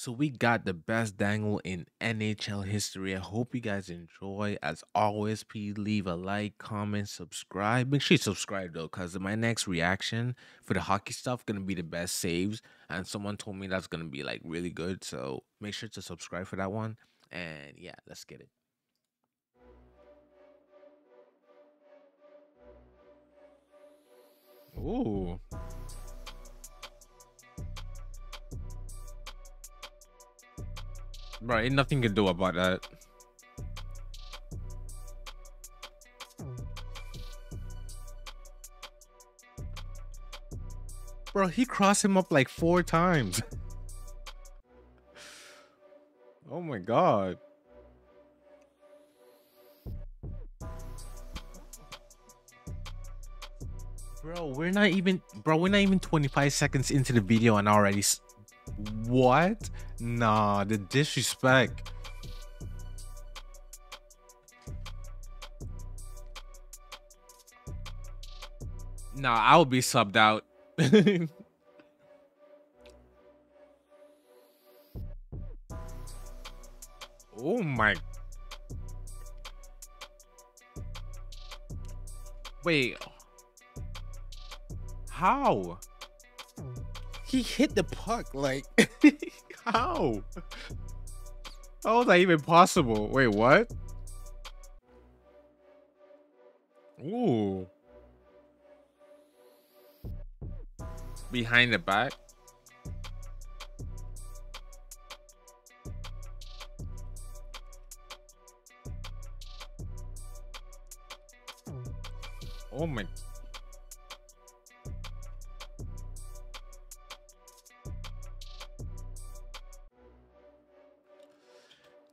So we got the best dangle in NHL history. I hope you guys enjoy. As always, please leave a like, comment, subscribe. Make sure you subscribe though, because my next reaction for the hockey stuff gonna be the best saves. And someone told me that's gonna be like really good. So make sure to subscribe for that one. And yeah, let's get it. Ooh. Right, ain't nothing can do about that. Bro, he crossed him up like four times. oh my god. Bro, we're not even bro, we're not even 25 seconds into the video and already what? Nah, the disrespect. Nah, I would be subbed out. oh my. Wait. How? He hit the puck like how? How was that even possible? Wait, what? Ooh. Behind the back? Oh my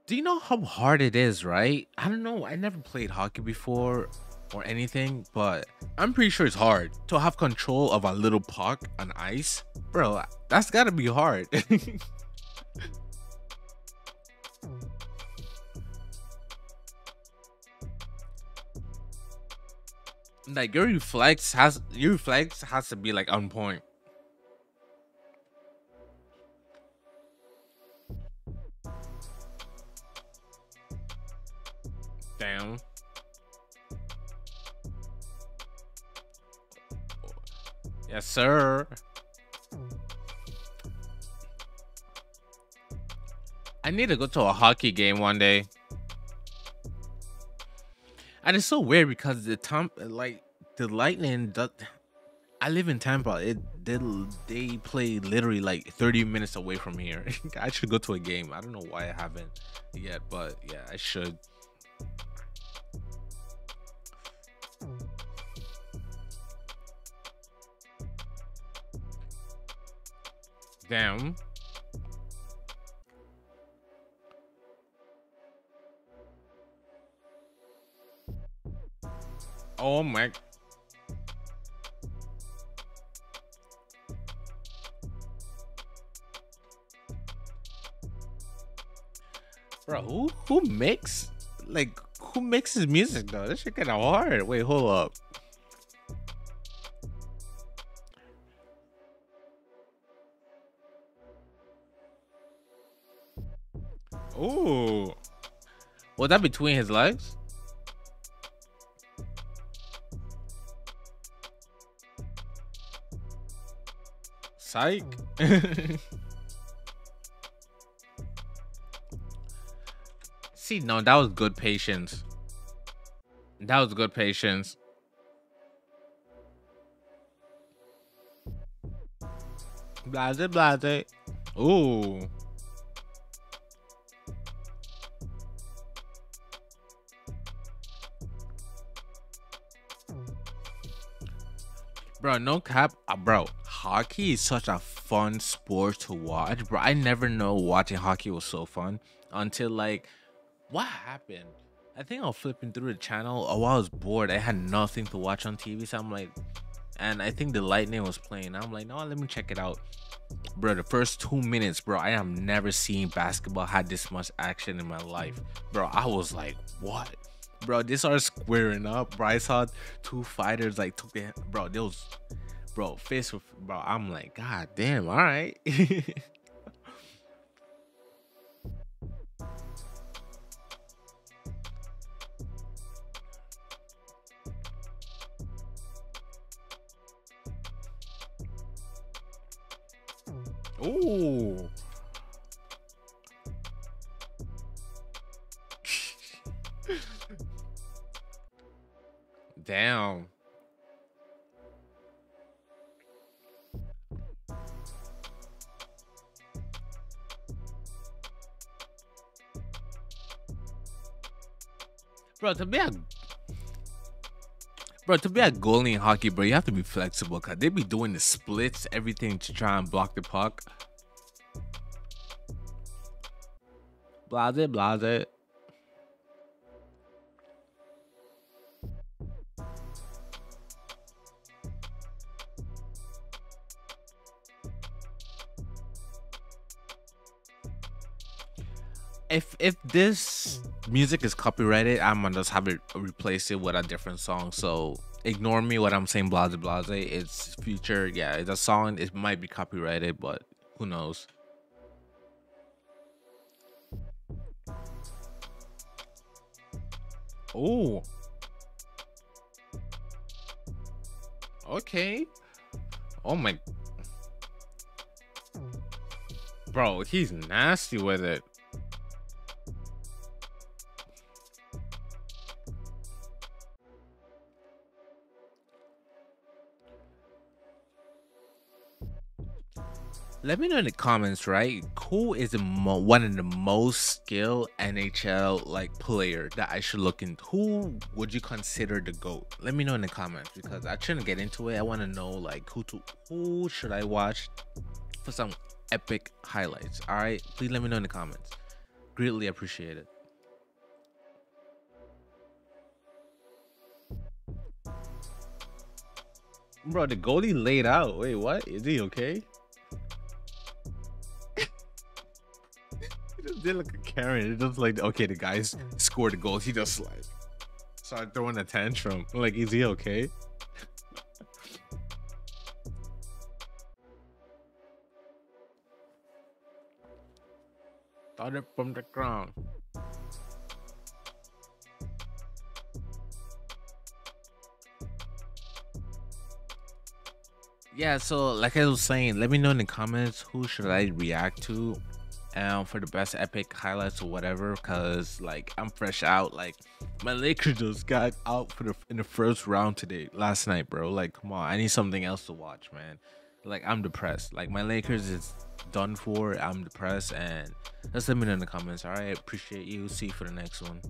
Do you know how hard it is, right? I don't know. I never played hockey before or anything, but I'm pretty sure it's hard to have control of a little puck on ice. Bro, that's gotta be hard. like your reflex has your reflex has to be like on point. Damn. Yes, sir. I need to go to a hockey game one day. And it's so weird because the time like the lightning I live in Tampa. It they, they play literally like 30 minutes away from here. I should go to a game. I don't know why I haven't yet, but yeah, I should. Damn. Oh my. Bro, who who makes like who makes his music though? This shit kinda hard. Wait, hold up. Ooh. Was that between his legs? Psych. See, no, that was good patience. That was good patience. Blase, blase. Ooh. Bro, no cap, uh, bro. Hockey is such a fun sport to watch, bro. I never know watching hockey was so fun until like, what happened? I think I was flipping through the channel. Oh, I was bored. I had nothing to watch on TV, so I'm like, and I think the Lightning was playing. I'm like, no, let me check it out, bro. The first two minutes, bro. I have never seen basketball had this much action in my life, bro. I was like, what? bro. They started squaring up. Bro, I saw two fighters like took their bro. They was bro face with bro. I'm like, god damn. All right. Ooh. Damn. Bro, to be a bro, to be a goalie in hockey, bro, you have to be flexible because they be doing the splits, everything to try and block the puck. Blase, blase. If if this music is copyrighted, I'm gonna just have it replace it with a different song. So ignore me what I'm saying, blase blase. It's future, yeah. It's a song. It might be copyrighted, but who knows? Oh. Okay. Oh my. Bro, he's nasty with it. Let me know in the comments, right? Who is mo- one of the most skilled NHL like player that I should look into? Who would you consider the goat? Let me know in the comments because I to get into it. I want to know like who to who should I watch for some epic highlights. All right, please let me know in the comments. Greatly appreciate it. Bro, the goalie laid out. Wait, what? Is he okay? Did like a Karen. It just like okay, the guys scored the goals. He just like started throwing a tantrum. Like, is he okay? Started from the ground. Yeah, so like I was saying, let me know in the comments who should I react to um for the best epic highlights or whatever because like i'm fresh out. Like my lakers just got out for the in the first round today last night bro. Like come on. I need something else to watch man. Like i'm depressed. Like my lakers is done for. I'm depressed and just let me know in the comments all right appreciate you. See you for the next one